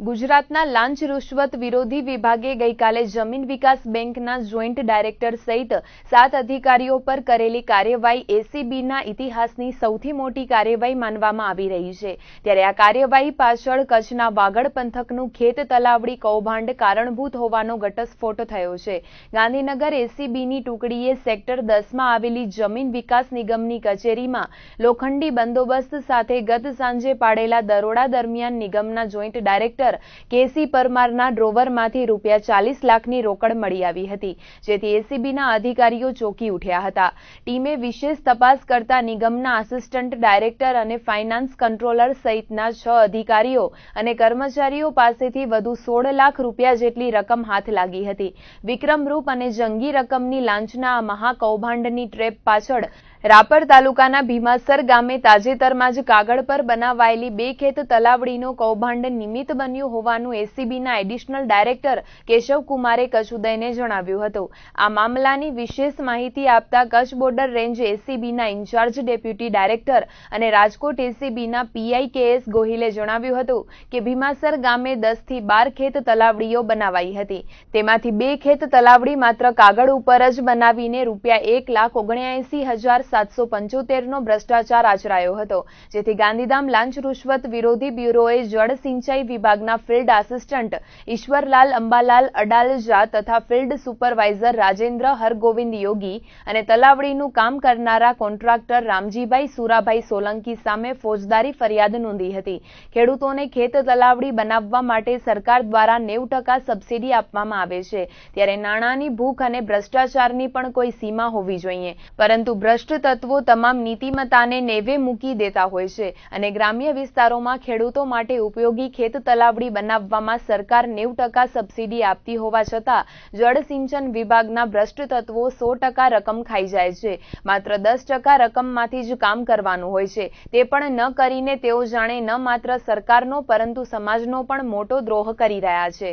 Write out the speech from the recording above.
ગુજરાતના લાંચ રૂશ્વત વિરોધી વિભાગે ગઈકાલે જમીન વિકાસ બેંકના જોઈન્ટ ડાયરેક્ટર સહિત સાત અધિકારીઓ પર કરેલી કાર્યવાહી એસીબીના ઇતિહાસની સૌથી મોટી કાર્યવાહી માનવામાં આવી રહી છે. ત્યારે આ કાર્યવાહી પાછળ કચ્છના વાગડ પંથકનું ખેત તલાવડી કૌભાંડ કારણભૂત હોવાનો ઘટસ્ફોટ થયો છે. ગાંધીનગર એસીબીની ટુકડીએ સેક્ટર દસમાં આવેલી જમીન વિકાસ નિગમની કચેરીમાં લોખંડી બંદોબસ્ત સાથે ગત સાંજે પાડેલા દરોડા દરમિયાન નિગમના જોઈન્ટ ડાયરેક્ટર કેસી પરમારના ડ્રોવરમાંથી રૂપિયા ચાલીસ લાખની રોકડ મળી આવી હતી, જેથી એસીબીના અધિકારીઓ ચોંકી ઉઠ્યા હતા. ટીમે વિશેષ તપાસ કરતા નિગમના આસિસ્ટન્ટ ડાયરેક્ટર અને ફાઇનાન્સ કંટ્રોલર સહિતના છ અધિકારીઓ અને કર્મચારીઓ પાસેથી વધુ સોળ લાખ રૂપિયા જેટલી રકમ હાથ લાગી હતી. વિક્રમરૂપ અને જંગી રકમની લાંચના આ મહાકૌભાંડની ટ્રેપ પાછળ રાપર તાલુકાના ભીમાસર ગામે તાજેતરમાં જ કાગળ પર બનાવાયેલી બે ખેત તલાવડીનો કૌભાંડ નિમિત્ત બન્યું હોવાનું એસીબીના એડિશનલ ડાયરેક્ટર કેશવકુમારે કચ્છ ઉદયને જણાવ્યું હતું. આ મામલાની વિશેષ માહિતી આપતા કચ્છ બોર્ડર રેન્જ એસીબીના ઇન્ચાર્જ ડેપ્યુટી ડાયરેક્ટર અને રાજકોટ એસીબીના પીઆઈ કેએસ ગોહિલે જણાવ્યું હતું કે ભીમાસર ગામે દસથી બાર ખેત તલાવડીઓ બનાવાઈ હતી. તેમાંથી બે ખેત તલાવડી માત્ર કાગળ ઉપર જ બનાવીને રૂપિયા એક લાખ ઓગણ્યાએસી હજાર સાતસો પંચોતેરનો ભ્રષ્ટાચાર આચરાયો હતો, જેથી ગાંધીધામ લાંચ રૂશ્વત વિરોધી બ્યુરોએ જળ સિંચાઈ વિભાગના ફિલ્ડ આસિસ્ટન્ટ ઈશ્વરલાલ અંબાલાલ અડાલજા તથા ફિલ્ડ સુપરવાઇઝર રાજેન્દ્ર હરગોવિંદ યોગી અને તલાવડીનું કામ કરનારા કોન્ટ્રાક્ટર રામજીભાઈ સુરાભાઈ સોલંકી સામે ફોજદારી ફરિયાદ નોંધી હતી. ખેડૂતોને ખેત તલાવડી બનાવવા માટે સરકાર દ્વારા નેવું ટકા સબસિડી આપવામાં આવે છે, ત્યારે નાણાંની ભૂખ અને ભ્રષ્ટાચારની પણ કોઈ સીમા હોવી જોઈએ. પરંતુ ભ્રષ્ટ તત્વો તમામ નીતિમત્તાને નેવે મૂકી દેતા હોય છે અને ગ્રામ્ય વિસ્તારોમાં ખેડૂતો માટે ઉપયોગી ખેત તલાવડી બનાવવામાં સરકાર નેવું ટકા સબસિડી આપતી હોવા છતાં જળસિંચન વિભાગના ભ્રષ્ટ તત્વો સો ટકા રકમ ખાઈ જાય છે. માત્ર દસ ટકા રકમમાંથી જ કામ કરવાનું હોય છે. તે પણ ન કરીને તેઓ જાણે ન માત્ર સરકારનો પરંતુ સમાજનો પણ મોટો દ્રોહ કરી રહ્યા છે.